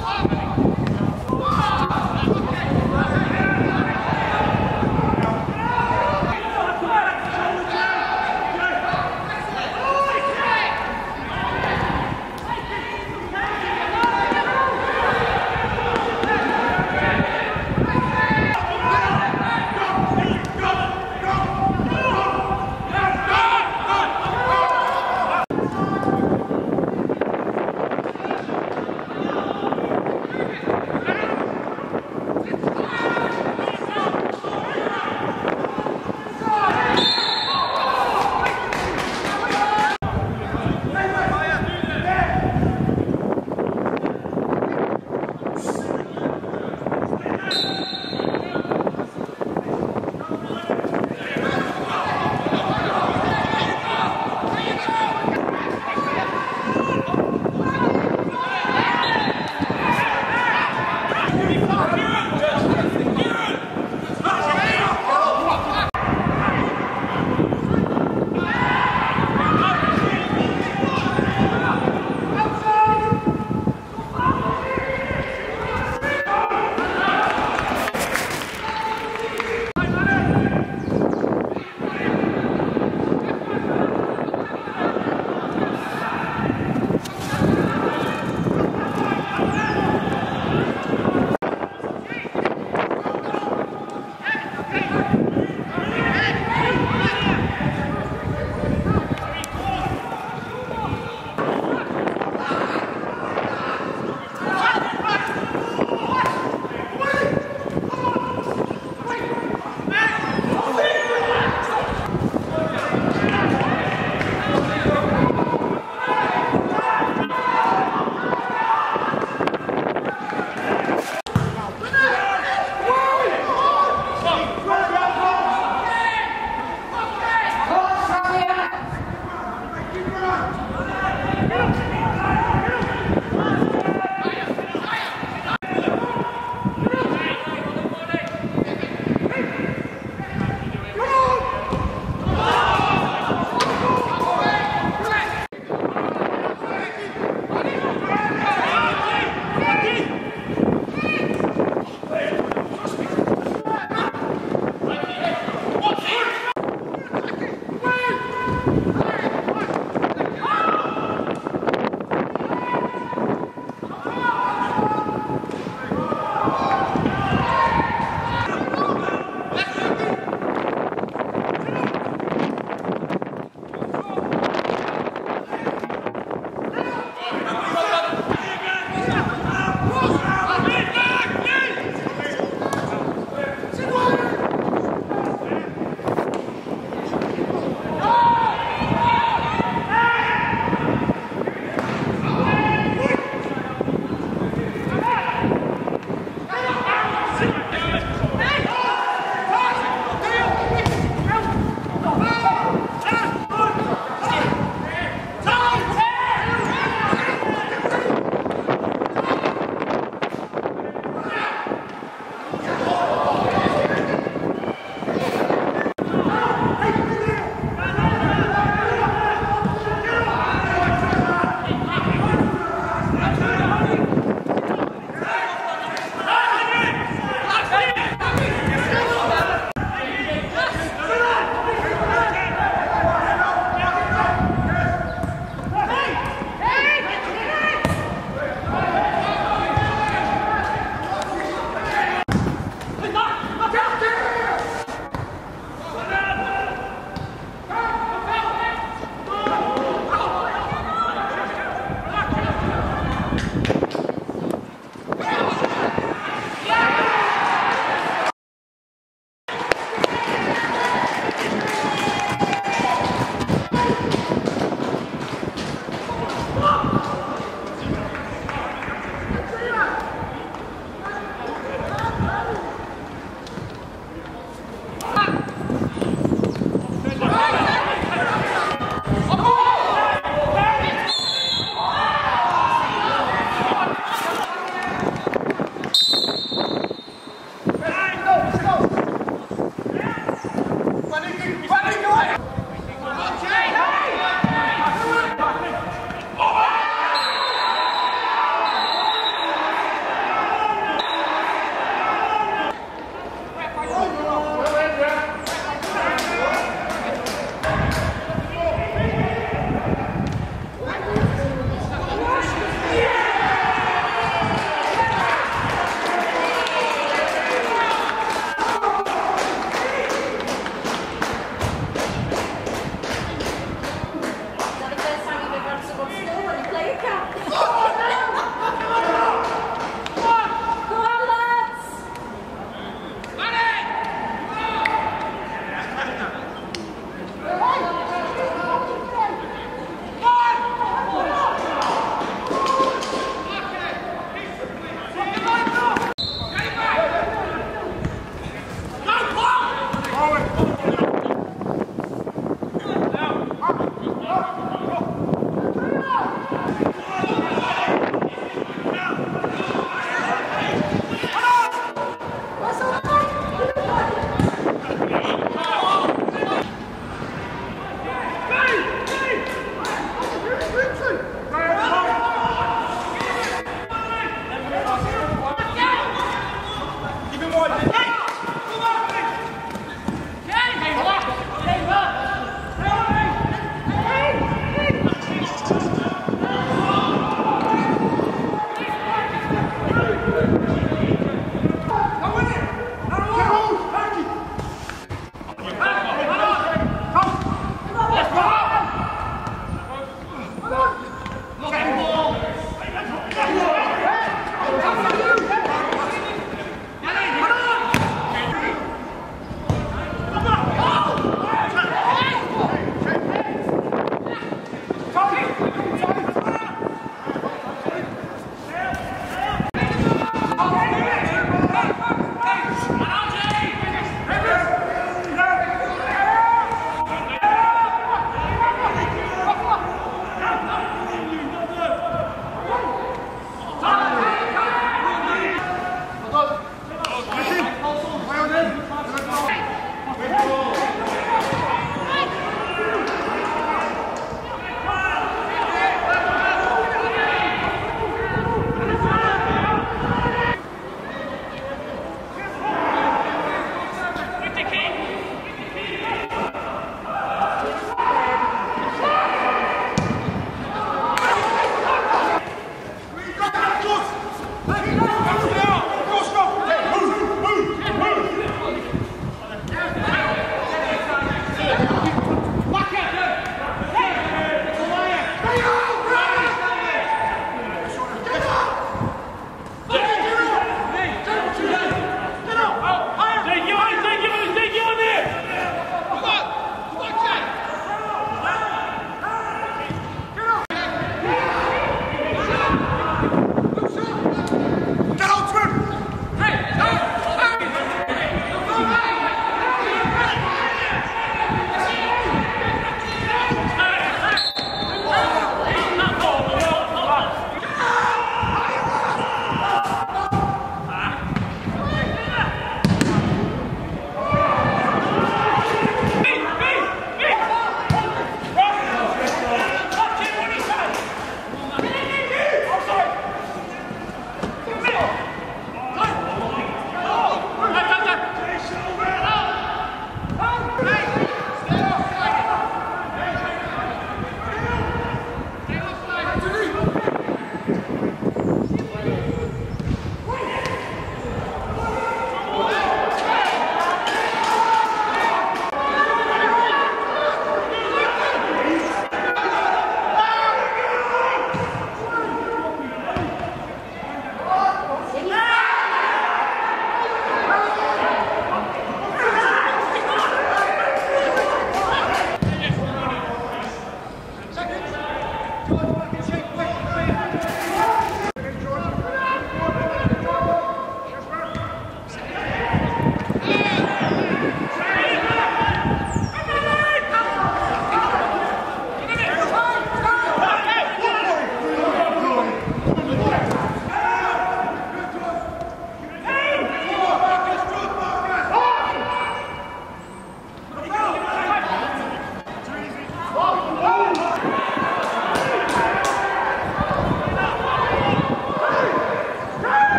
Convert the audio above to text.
Oh,